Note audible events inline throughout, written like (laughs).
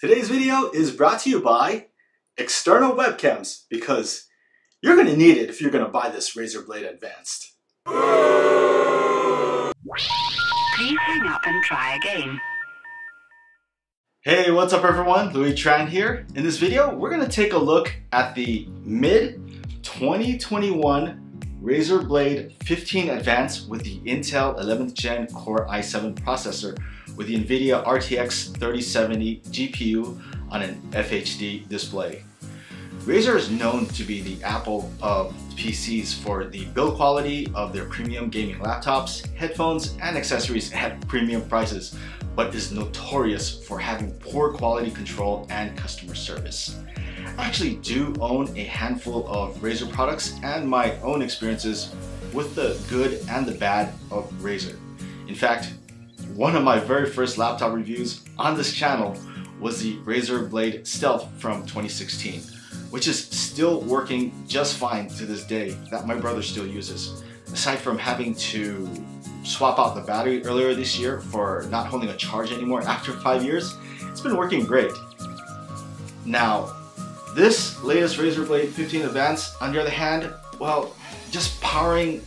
Today's video is brought to you by external webcams because you're going to need it if you're going to buy this Razer Blade Advanced. Please hang up and try again. Hey, what's up everyone? Louie Tran here. In this video, we're going to take a look at the mid 2021 Razer Blade 15 Advance with the Intel 11th Gen Core i7 processor with the NVIDIA RTX 3070 GPU on an FHD display. Razer is known to be the Apple of PCs for the build quality of their premium gaming laptops, headphones, and accessories at premium prices, but is notorious for having poor quality control and customer service. I actually do own a handful of Razer products and my own experiences with the good and the bad of Razer. In fact, one of my very first laptop reviews on this channel was the Razer Blade Stealth from 2016, which is still working just fine to this day that my brother still uses. Aside from having to swap out the battery earlier this year for not holding a charge anymore after five years, it's been working great. Now, this latest Razer Blade 15 Advance, on the other hand, well, just powering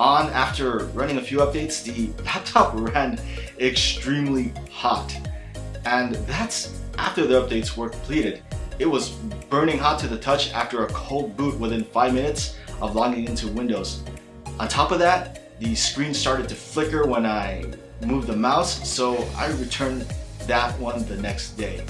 on after running a few updates, the laptop (laughs) ran extremely hot. And that's after the updates were completed. It was burning hot to the touch after a cold boot within 5 minutes of logging into Windows. On top of that, the screen started to flicker when I moved the mouse, so I returned that one the next day.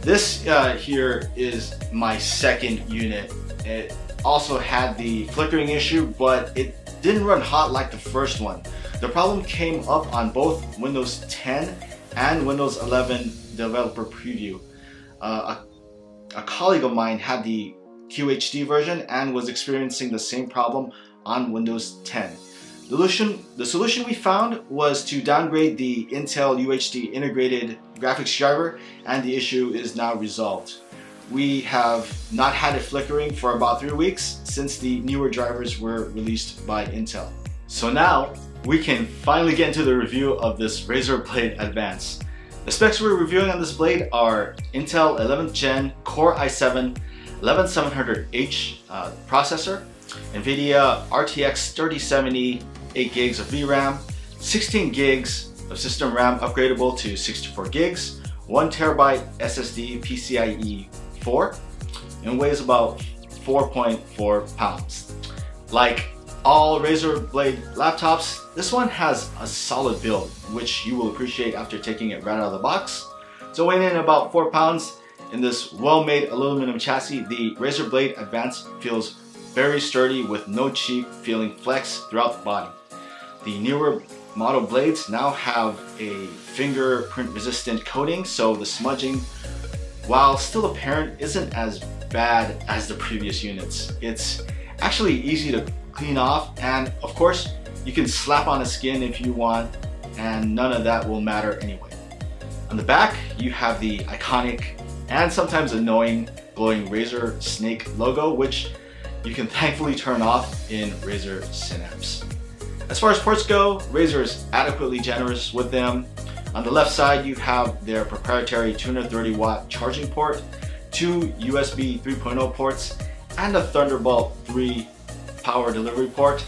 This uh, here is my second unit. It also had the flickering issue, but it didn't run hot like the first one. The problem came up on both Windows 10 and Windows 11 Developer Preview. Uh, a, a colleague of mine had the QHD version and was experiencing the same problem on Windows 10. The solution, the solution we found was to downgrade the Intel UHD integrated graphics driver and the issue is now resolved. We have not had it flickering for about three weeks since the newer drivers were released by Intel. So now we can finally get into the review of this Razer Blade Advance. The specs we're reviewing on this blade are Intel 11th Gen Core i7 11700H uh, processor, NVIDIA RTX 3070 8 gigs of VRAM, 16 gigs of system RAM upgradable to 64 gigs, 1 terabyte SSD PCIe 4 and weighs about 4.4 pounds. Like all Razer Blade laptops, this one has a solid build, which you will appreciate after taking it right out of the box. So weighing in about 4 pounds, in this well-made aluminum chassis, the Razer Blade Advance feels very sturdy with no cheap feeling flex throughout the body. The newer model blades now have a fingerprint resistant coating so the smudging while still apparent isn't as bad as the previous units. It's actually easy to clean off and of course you can slap on a skin if you want and none of that will matter anyway. On the back you have the iconic and sometimes annoying glowing Razer snake logo which you can thankfully turn off in Razer Synapse. As far as ports go, Razer is adequately generous with them. On the left side, you have their proprietary 230 watt charging port, two USB 3.0 ports, and a Thunderbolt 3 power delivery port.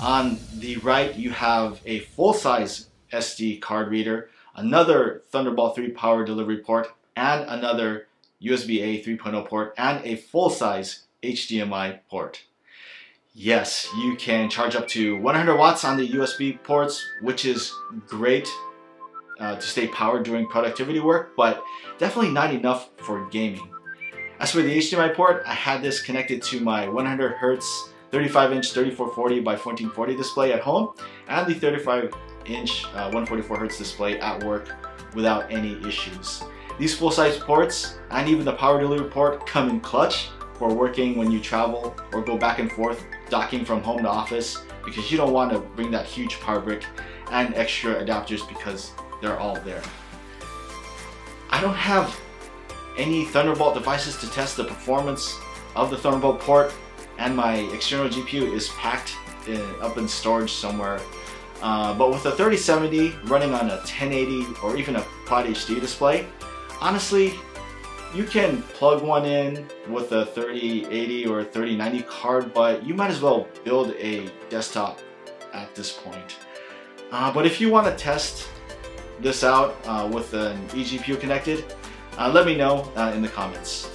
On the right, you have a full-size SD card reader, another Thunderbolt 3 power delivery port, and another USB-A 3.0 port, and a full-size HDMI port. Yes, you can charge up to 100 watts on the USB ports, which is great uh, to stay powered during productivity work, but definitely not enough for gaming. As for the HDMI port, I had this connected to my 100 Hz 35 inch 3440 by 1440 display at home and the 35 inch uh, 144 Hz display at work without any issues. These full-size ports and even the power delivery port come in clutch for working when you travel or go back and forth docking from home to office because you don't want to bring that huge power brick and extra adapters because they're all there. I don't have any Thunderbolt devices to test the performance of the Thunderbolt port and my external GPU is packed in, up in storage somewhere. Uh, but with a 3070 running on a 1080 or even a Quad HD display. Honestly, you can plug one in with a 3080 or 3090 card, but you might as well build a desktop at this point. Uh, but if you want to test this out uh, with an eGPU connected, uh, let me know uh, in the comments.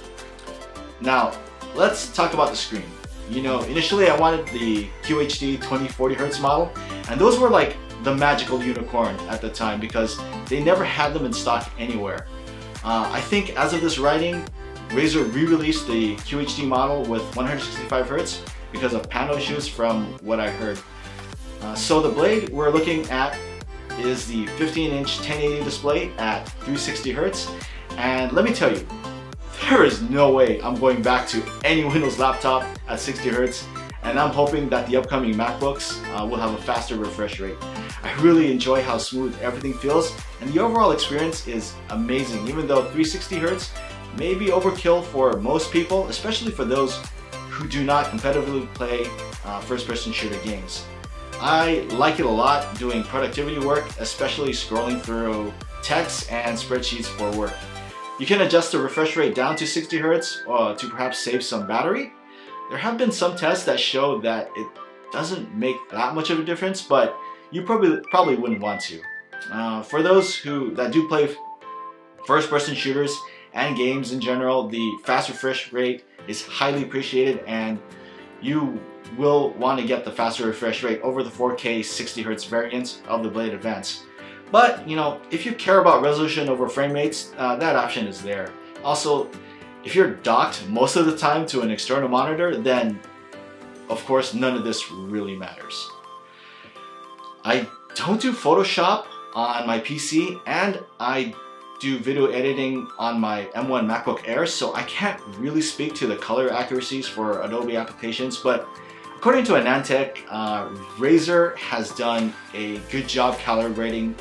Now, let's talk about the screen. You know, initially I wanted the QHD 2040Hz model, and those were like the magical unicorn at the time because they never had them in stock anywhere. Uh, I think as of this writing, Razer re-released the QHD model with 165Hz because of panel issues from what I heard. Uh, so the blade we're looking at is the 15 inch 1080 display at 360Hz and let me tell you, there is no way I'm going back to any (laughs) Windows laptop at 60 Hz and I'm hoping that the upcoming MacBooks uh, will have a faster refresh rate. I really enjoy how smooth everything feels and the overall experience is amazing even though 360 Hz may be overkill for most people, especially for those who do not competitively play uh, first-person shooter games. I like it a lot doing productivity work, especially scrolling through text and spreadsheets for work. You can adjust the refresh rate down to 60 Hz uh, to perhaps save some battery. There have been some tests that show that it doesn't make that much of a difference, but you probably probably wouldn't want to. Uh, for those who that do play first-person shooters and games in general, the fast refresh rate is highly appreciated and you will want to get the faster refresh rate over the 4K 60Hz variants of the Blade Advance. But, you know, if you care about resolution over frame rates, uh, that option is there. Also, if you're docked most of the time to an external monitor, then of course none of this really matters. I don't do Photoshop on my PC and I do video editing on my M1 MacBook Air, so I can't really speak to the color accuracies for Adobe applications, but according to AnandTech, uh, Razer has done a good job calibrating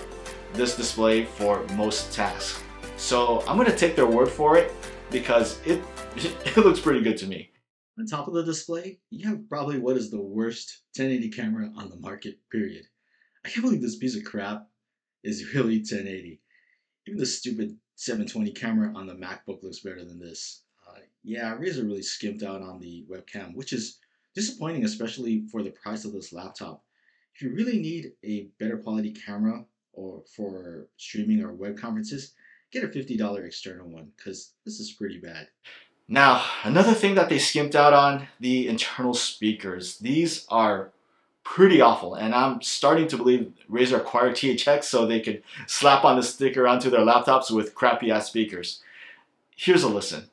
this display for most tasks. So I'm gonna take their word for it because it, (laughs) it looks pretty good to me. On top of the display, you have probably what is the worst 1080 camera on the market, period. I can't believe this piece of crap is (laughs) really 1080. Even the stupid 720 camera on the MacBook looks better than this. Uh, yeah, Razer really skimped out on the webcam, which is disappointing, especially for the price of this laptop. If you really need a better quality camera or for streaming or web conferences, get a $50 external one because this is pretty bad. Now, another thing that they skimped out on, the internal speakers. These are pretty awful and I'm starting to believe Razer acquired THX so they could slap on the sticker onto their laptops with crappy ass speakers. Here's a listen.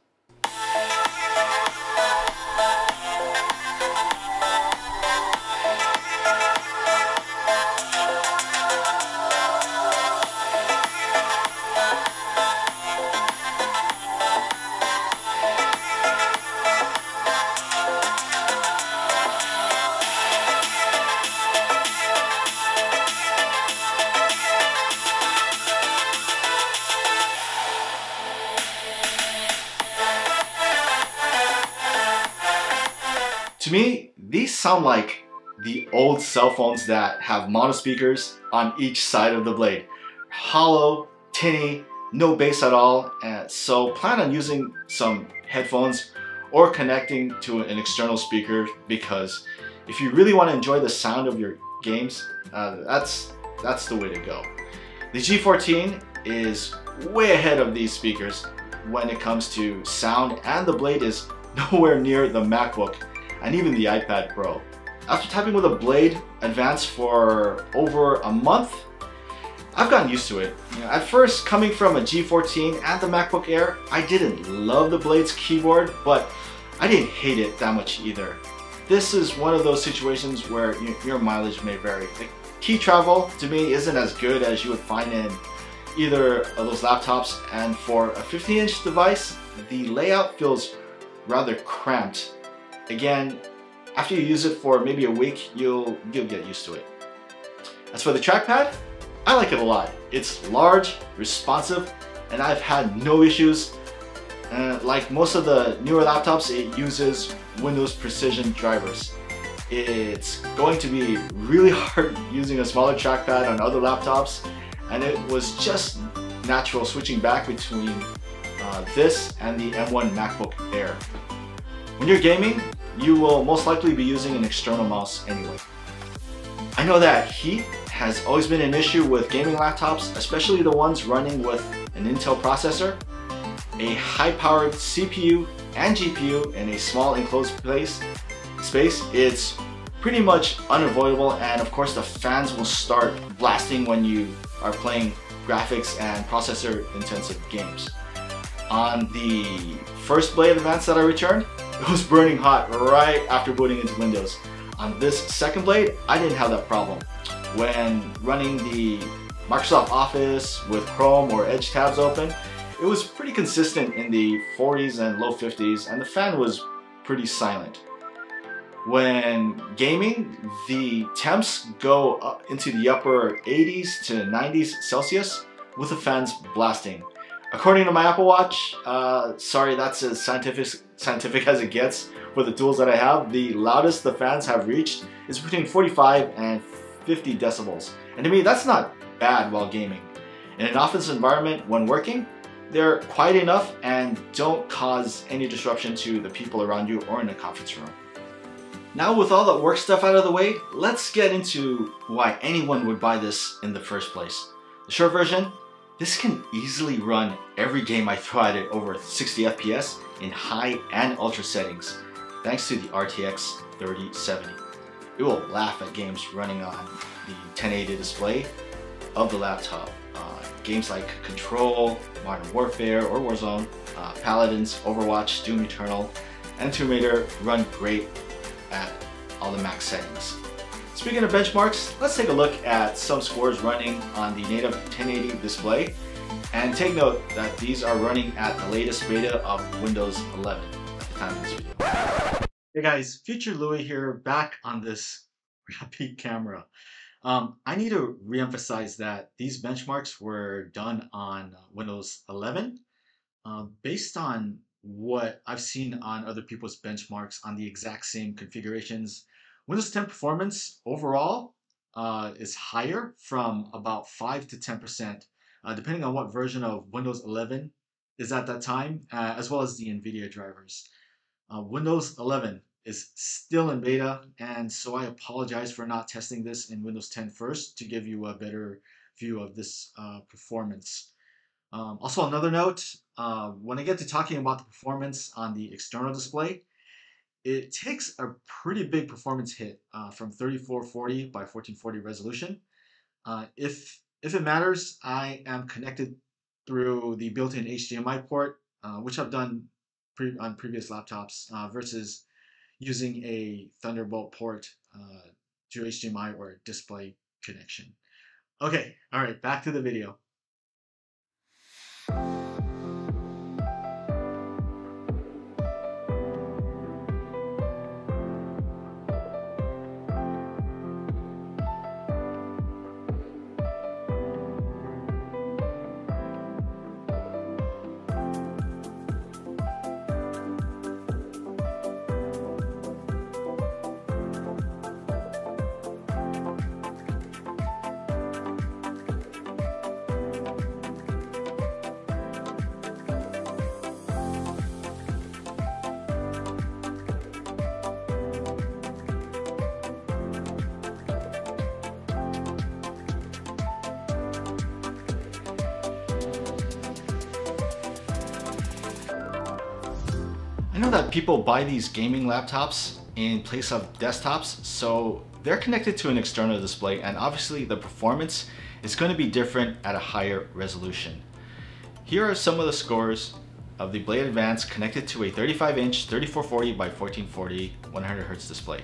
Sound like the old cell phones that have mono speakers on each side of the blade. Hollow, tinny, no bass at all, and so plan on using some headphones or connecting to an external speaker because if you really want to enjoy the sound of your games, uh, that's, that's the way to go. The G14 is way ahead of these speakers when it comes to sound and the blade is (laughs) nowhere near the MacBook and even the iPad Pro. After typing with a Blade Advance for over a month, I've gotten used to it. You know, at first, coming from a G14 and the MacBook Air, I didn't love the Blade's keyboard, but I didn't hate it that much either. This is one of those situations where your mileage may vary. The key travel to me isn't as good as you would find in either of those laptops and for a 15 inch device, the layout feels rather cramped Again, after you use it for maybe a week, you'll, you'll get used to it. As for the trackpad, I like it a lot. It's large, responsive, and I've had no issues. Uh, like most of the newer laptops, it uses Windows Precision drivers. It's going to be really (laughs) hard using a smaller trackpad on other laptops, and it was just natural switching back between uh, this and the M1 MacBook Air. When you're gaming, you will most likely be using an external mouse anyway. I know that heat has always been an issue with gaming laptops, especially the ones running with an Intel processor. A high-powered CPU and GPU in a small enclosed place, space, it's pretty much unavoidable and of course the fans will start blasting when you are playing graphics and processor intensive games. On the first Blade Advance that I returned, it was burning hot right after booting into Windows. On this second Blade, I didn't have that problem. When running the Microsoft Office with Chrome or Edge tabs open, it was pretty consistent in the 40s and low 50s and the fan was pretty silent. When gaming, the temps go up into the upper 80s to 90s Celsius with the fans blasting. According to my Apple Watch, uh, sorry, that's as scientific, scientific as it gets for the tools that I have. The loudest the fans have reached is between 45 and 50 decibels. And to me, that's not bad while gaming. In an office environment, when working, they're quiet enough and don't cause any disruption to the people around you or in a conference room. Now with all the work stuff out of the way, let's get into why anyone would buy this in the first place. The short version, this can easily run every game I throw at it over 60 FPS in high and ultra settings, thanks to the RTX 3070. It will laugh at games running on the 1080 display of the laptop. Uh, games like Control, Modern Warfare or Warzone, uh, Paladins, Overwatch, Doom Eternal, and Tomb Raider run great at all the max settings. Speaking of benchmarks, let's take a look at some scores running on the native 1080 display. And take note that these are running at the latest beta of Windows 11 at the time of this video. Hey guys, Future Louie here, back on this (laughs) crappy camera. Um, I need to reemphasize that these benchmarks were done on Windows 11 uh, based on what I've seen on other people's benchmarks on the exact same configurations. Windows 10 performance overall uh, is higher from about 5 to 10%, uh, depending on what version of Windows 11 is at that time, uh, as well as the NVIDIA drivers. Uh, Windows 11 is still in beta, and so I apologize for not testing this in Windows 10 first to give you a better view of this uh, performance. Um, also, another note, uh, when I get to talking about the performance on the external display, it takes a pretty big performance hit uh, from 3440 by 1440 resolution. Uh, if, if it matters, I am connected through the built-in HDMI port, uh, which I've done pre on previous laptops, uh, versus using a Thunderbolt port uh, to HDMI or display connection. Okay, all right, back to the video. Know that people buy these gaming laptops in place of desktops, so they're connected to an external display and obviously the performance is going to be different at a higher resolution. Here are some of the scores of the Blade Advance connected to a 35-inch 3440 by 1440 100Hz display.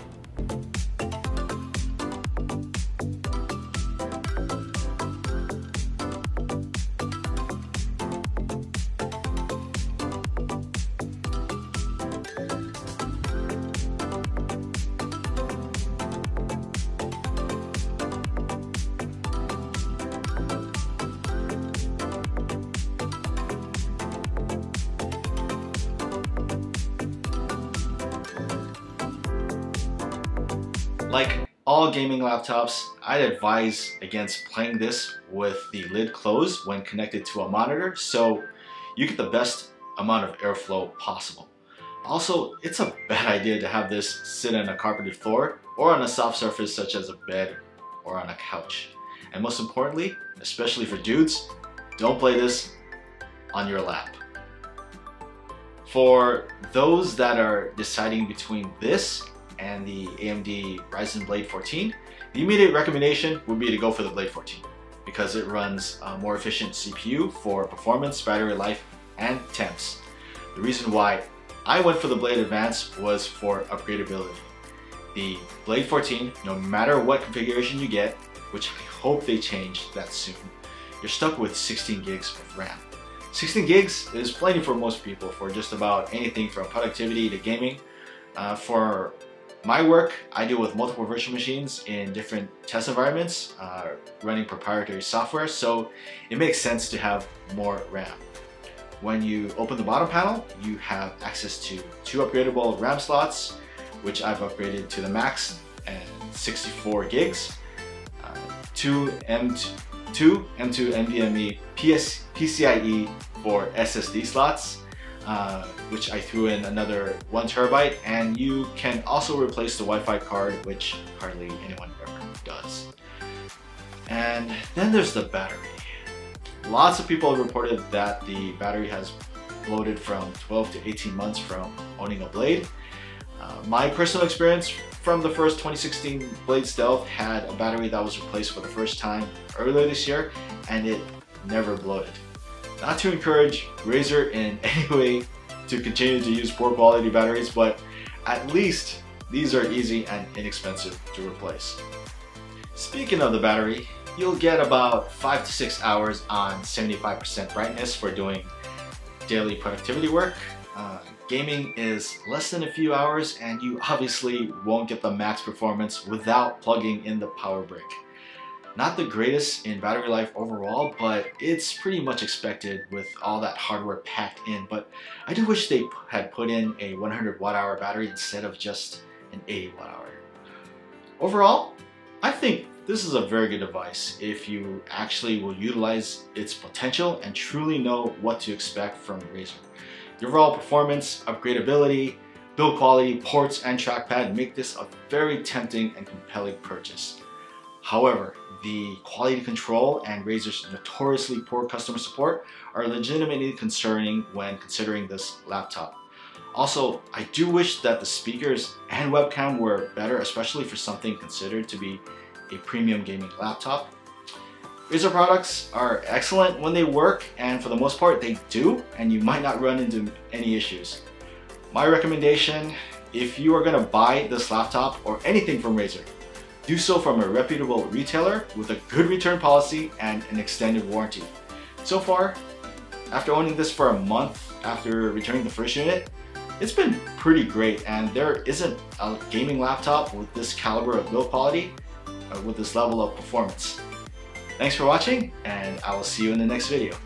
Like all gaming laptops, I'd advise against playing this with the lid closed when connected to a monitor so you get the best amount of airflow possible. Also, it's a bad (laughs) idea to have this sit on a carpeted floor or on a soft surface such as a bed or on a couch. And most importantly, especially for dudes, don't play this on your lap. For those that are deciding between this and the AMD Ryzen Blade 14, the immediate recommendation would be to go for the Blade 14 because it runs a more efficient CPU for performance, battery life, and temps. The reason why I went for the Blade Advance was for upgradability. The Blade 14, no matter what configuration you get, which I hope they change that soon, you're stuck with 16 gigs of RAM. 16 gigs is plenty for most people for just about anything from productivity to gaming. Uh, for my work, I deal with multiple virtual machines in different test environments, uh, running proprietary software, so it makes sense to have more RAM. When you open the bottom panel, you have access to two upgradable RAM slots, which I've upgraded to the max and 64 gigs, uh, two M2, two M2 NVMe PS, PCIe for SSD slots, uh, which I threw in another one terabyte, and you can also replace the Wi-Fi card, which hardly anyone ever does. And then there's the battery. Lots of people have reported that the battery has bloated from 12 to 18 months from owning a Blade. Uh, my personal experience from the first 2016 Blade Stealth had a battery that was replaced for the first time earlier this year and it never bloated. Not to encourage Razer in (laughs) any way to continue to use poor quality batteries, but at least these are easy and inexpensive to replace. Speaking of the battery, you'll get about 5 to 6 hours on 75% brightness for doing daily productivity work. Uh, gaming is less than a few hours and you obviously won't get the max performance without plugging in the power brick. Not the greatest in battery life overall, but it's pretty much expected with all that hardware packed in. But I do wish they had put in a 100 watt hour battery instead of just an 80 watt hour. Overall, I think this is a very good device if you actually will utilize its potential and truly know what to expect from Razer. The overall performance, upgradability, build quality, ports, and trackpad make this a very tempting and compelling purchase. However, the quality control and Razer's notoriously poor customer support are legitimately concerning when considering this laptop. Also, I do wish that the speakers and webcam were better, especially for something considered to be a premium gaming laptop. Razer products are excellent when they work, and for the most part they do, and you might not run into any issues. My recommendation, if you are gonna buy this laptop or anything from Razer, do so from a reputable retailer with a good return policy and an extended warranty. So far, after owning this for a month after returning the first unit, it's been pretty great and there isn't a gaming laptop with this caliber of build quality uh, with this level of performance. Thanks for watching and I will see you in the next video.